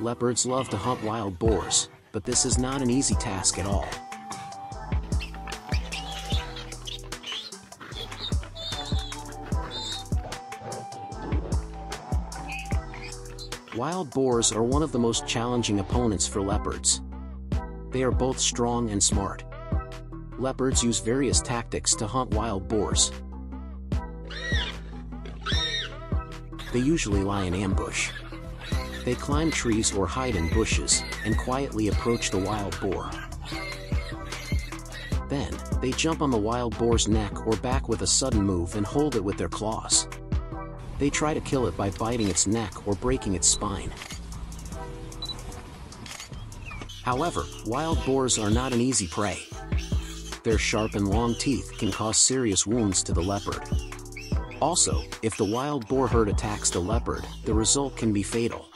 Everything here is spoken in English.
Leopards love to hunt wild boars, but this is not an easy task at all. Wild boars are one of the most challenging opponents for leopards. They are both strong and smart. Leopards use various tactics to hunt wild boars. They usually lie in ambush. They climb trees or hide in bushes, and quietly approach the wild boar. Then, they jump on the wild boar's neck or back with a sudden move and hold it with their claws. They try to kill it by biting its neck or breaking its spine. However, wild boars are not an easy prey. Their sharp and long teeth can cause serious wounds to the leopard. Also, if the wild boar herd attacks the leopard, the result can be fatal.